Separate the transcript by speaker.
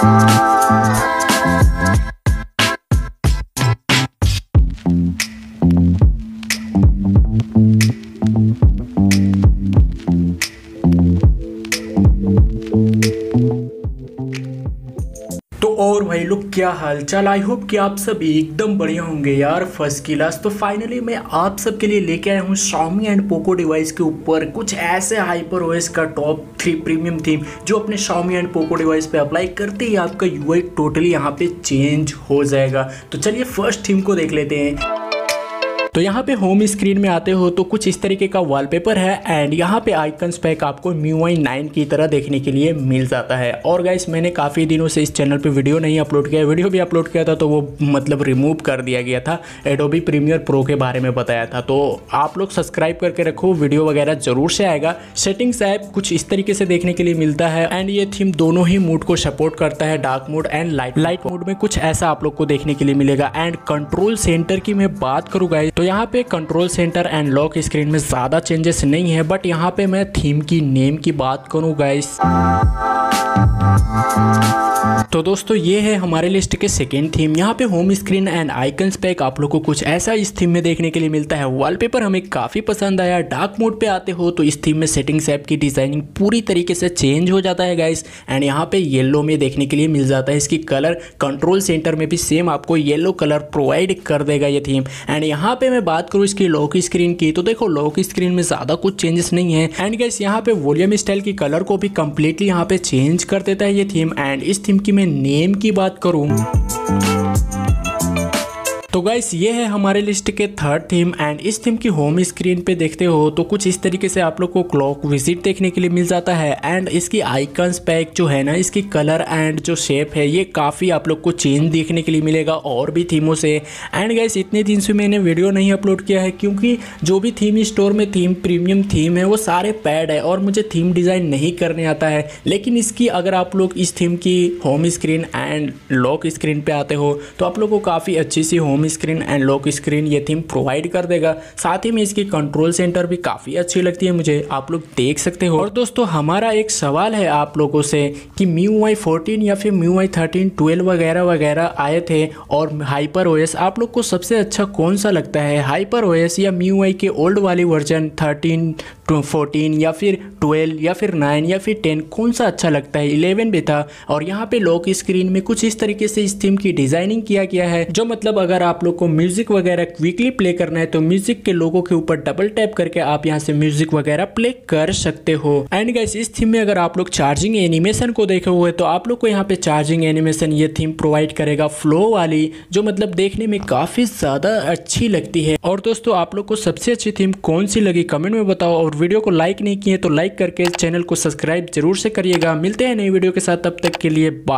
Speaker 1: Thank you. तो और भाई लोग, क्या हाल चाल आई होप कि आप सब एकदम बढ़िया होंगे यार फ़र्स्ट क्लास तो फाइनली मैं आप सब के लिए लेके आया हूँ शॉमी एंड पोको डिवाइस के ऊपर कुछ ऐसे हाइपर ओएस का टॉप थ्री प्रीमियम थीम जो अपने शॉमी एंड पोको डिवाइस पे अप्लाई करते ही आपका यूआई टोटली यहाँ पे चेंज हो जाएगा। तो चलिए फ़र्स्ट थीम को देख लेते हैं। तो यहाँ पे होम स्क्रीन में आते हो तो कुछ इस तरीके का वॉलपेपर है एंड यहाँ पे आइकन्स पैक आपको म्यू आई नाइन की तरह देखने के लिए मिल जाता है। और गाइस मैंने काफ़ी दिनों से इस चैनल पे वीडियो नहीं अपलोड किया। वीडियो भी अपलोड किया था तो वो मतलब रिमूव कर दिया गया था एडोबी प्रीमियर प्रो के बारे में बताया था। तो आप लोग सब्सक्राइब करके रखो वीडियो वगैरह ज़रूर से आएगा। सेटिंग्स ऐप कुछ इस तरीके से देखने के लिए मिलता है एंड ये थीम दोनों ही मूड को सपोर्ट करता है dark mode and light light mode में। कुछ ऐसा आप लोग को देखने के लिए मिलेगा। एंड कंट्रोल सेंटर की मैं बात करूँ गाइस तो यहाँ पे control centre and lock screen में ज़्यादा चेंजेस नहीं है बट यहाँ पे मैं थीम की नेम की बात करूँ गाइस तो दोस्तों, ये है हमारे लिस्ट के सेकेंड थीम यहाँ पे home screen and icons pack आप लोग को कुछ ऐसा इस थीम में देखने के लिए मिलता है। वॉलपेपर हमें काफ़ी पसंद आया। डार्क मोड पे आते हो तो इस थीम में सेटिंग्स ऐप की डिज़ाइनिंग पूरी तरीके से चेंज हो जाता है गाइस एंड यहाँ पे येलो में देखने के लिए मिल जाता है। इसकी कलर कंट्रोल सेंटर में भी सेम आपको येलो कलर प्रोवाइड कर देगा ये थीम एंड यहाँ पे मैं बात करूँ इसकी लॉक स्क्रीन की तो देखो लॉक स्क्रीन में ज़्यादा कुछ चेंजेस नहीं है। एंड गैस यहाँ पे वॉल्यूम स्टाइल की कलर को भी कंप्लीटली यहाँ पे चेंज कर देता है ये थीम एंड इस की मैं नेम की बात करूँ? तो गाइस ये है हमारे लिस्ट के थर्ड थीम एंड इस थीम की होम स्क्रीन पे देखते हो तो कुछ इस तरीके से आप लोग को क्लॉक विज़िट देखने के लिए मिल जाता है एंड इसकी आइकन्स पैक जो है ना, इसकी कलर एंड जो शेप है, ये काफ़ी आप लोग को चेंज देखने के लिए मिलेगा और भी थीमों से। एंड गाइस इतने दिन से मैंने वीडियो नहीं अपलोड किया है क्योंकि जो भी थीम स्टोर में थीम प्रीमियम थीम है, वो सारे पैड है और मुझे थीम डिज़ाइन नहीं करने आता है। लेकिन इसकी अगर आप लोग इस थीम की home screen and lock screen पर आते हो तो आप लोग को काफ़ी अच्छी सी home home screen and lock screen ये थीम प्रोवाइड कर देगा। साथ ही में इसकी कंट्रोल सेंटर भी काफ़ी अच्छी लगती है, मुझे आप लोग देख सकते हो। और दोस्तों, हमारा एक सवाल है आप लोगों से कि म्यू आई फोर्टीन या फिर म्यू आई थर्टीन ट्वेल्व वगैरह वगैरह आए थे और हाइपर ओएस आप लोग को सबसे अच्छा कौन सा लगता है? हाइपर ओएस या म्यू आई के ओल्ड वाली वर्जन थर्टीन फोर्टीन या फिर ट्वेल्व या फिर नाइन या फिर टेन कौन सा अच्छा लगता है? इलेवन भी था और यहाँ पे लॉक स्क्रीन में कुछ इस तरीके से इस थीम की डिज़ाइनिंग किया गया है, जो मतलब अगर आप लोग को म्यूज़िक वगैरह क्विकली प्ले करना है तो म्यूज़िक के लोगों के ऊपर डबल टैप करके आप यहाँ से म्यूज़िक वगैरह प्ले कर सकते हो। एंड गाइस इस थीम में अगर आप लोग चार्जिंग एनिमेशन को देखे हुए तो आप लोग को यहाँ पे चार्जिंग एनिमेशन ये थीम प्रोवाइड करेगा फ्लो वाली, जो मतलब देखने में काफ़ी ज़्यादा अच्छी लगती है। और दोस्तों, आप लोग को सबसे अच्छी थीम कौन सी लगी कमेंट में बताओ, और वीडियो को लाइक नहीं किए तो लाइक करके चैनल को सब्सक्राइब ज़रूर से करिएगा। मिलते हैं नई वीडियो के साथ, तब तक के लिए बाय